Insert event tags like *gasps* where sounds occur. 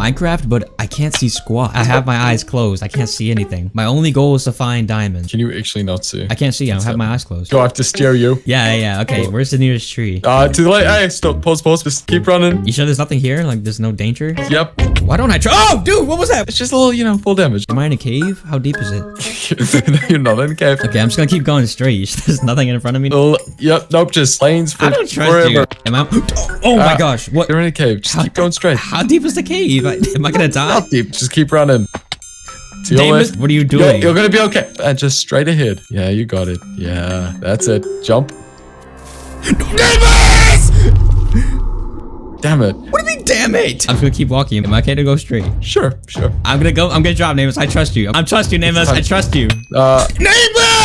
Minecraft, but I can't see squat. I have my eyes closed. I can't see anything. My only goal is to find diamonds. Can you actually not see? I can't see. I have my eyes closed. Do I have to steer you? *laughs* Yeah, yeah, yeah. Okay, where's the nearest tree? Uh, to the left. Hey, stop. Pause, pause. Just keep running. You sure there's nothing here? Like, there's no danger? Yep. Why don't I try? Oh, dude, what was that? It's just a little, you know, full damage. Am I in a cave? How deep is it? *laughs* *laughs* you're not in a cave. Okay, I'm just gonna keep going straight. *laughs* There's nothing in front of me. Yep. Nope. Just lanes for I don't trust forever. you. Am I? *gasps* Oh my Ah, gosh! What? You're in a cave. Just keep going straight. How deep is the cave? Am I gonna die? Not deep. Just keep running. Your what are you You're, doing? you're gonna be okay. And just straight ahead. Yeah, you got it. Yeah, that's it. Jump. *gasps* Damn it. What do you mean, damn it? I'm gonna keep walking. Am I okay to go straight? Sure, sure. I'm gonna go. I'm gonna drop Nameless. I trust you. I trust you, Nameless. I trust you. Uh, Nameless!